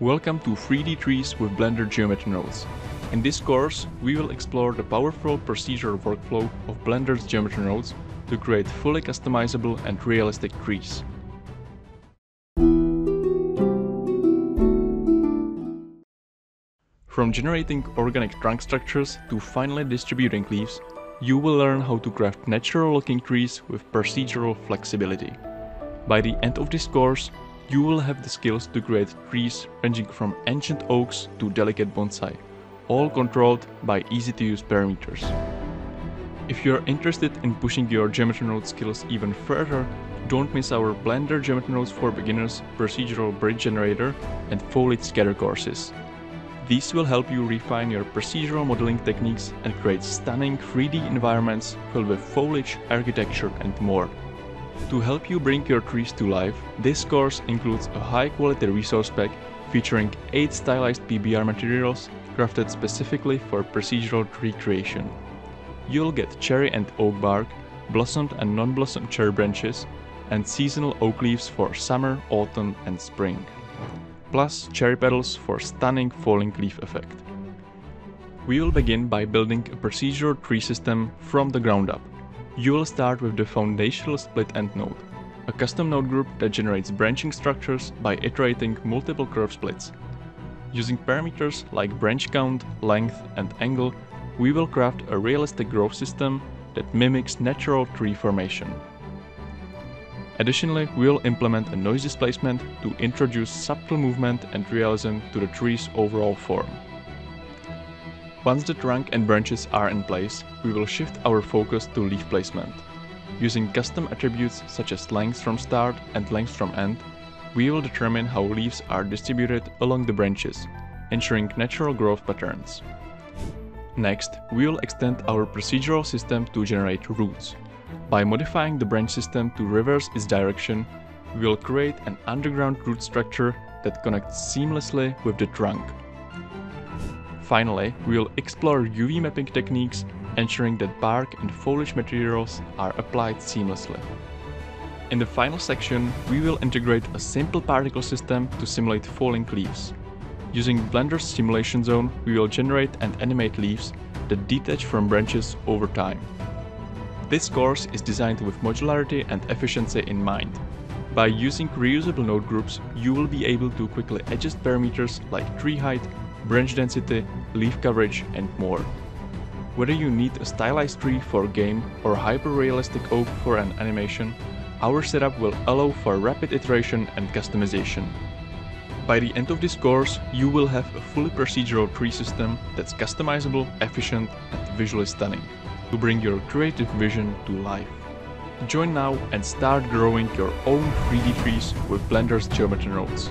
Welcome to 3D Trees with Blender Geometry Nodes. In this course, we will explore the powerful procedural workflow of Blender's Geometry Nodes to create fully customizable and realistic trees. From generating organic trunk structures to finally distributing leaves, you will learn how to craft natural-looking trees with procedural flexibility. By the end of this course, you will have the skills to create trees ranging from ancient oaks to delicate bonsai, all controlled by easy-to-use parameters. If you're interested in pushing your Geometry Node skills even further, don't miss our Blender Geometry Nodes for Beginners Procedural Bridge Generator and Foliage Scatter courses. These will help you refine your procedural modeling techniques and create stunning 3D environments filled with foliage, architecture and more. To help you bring your trees to life, this course includes a high-quality resource pack featuring 8 stylized PBR materials crafted specifically for procedural tree creation. You'll get cherry and oak bark, blossomed and non-blossomed cherry branches, and seasonal oak leaves for summer, autumn and spring plus cherry petals for stunning falling leaf effect. We will begin by building a procedural tree system from the ground up. You will start with the foundational split end node, a custom node group that generates branching structures by iterating multiple curve splits. Using parameters like branch count, length and angle, we will craft a realistic growth system that mimics natural tree formation. Additionally, we'll implement a noise displacement to introduce subtle movement and realism to the tree's overall form. Once the trunk and branches are in place, we will shift our focus to leaf placement. Using custom attributes such as length from start and length from end, we will determine how leaves are distributed along the branches, ensuring natural growth patterns. Next, we will extend our procedural system to generate roots, by modifying the branch system to reverse its direction, we will create an underground root structure that connects seamlessly with the trunk. Finally, we will explore UV mapping techniques, ensuring that bark and foliage materials are applied seamlessly. In the final section, we will integrate a simple particle system to simulate falling leaves. Using Blender's simulation zone, we will generate and animate leaves that detach from branches over time. This course is designed with modularity and efficiency in mind. By using reusable node groups, you will be able to quickly adjust parameters like tree height, branch density, leaf coverage and more. Whether you need a stylized tree for a game or hyper-realistic oak for an animation, our setup will allow for rapid iteration and customization. By the end of this course, you will have a fully procedural tree system that's customizable, efficient and visually stunning to bring your creative vision to life. Join now and start growing your own 3D trees with Blender's Geometry Nodes.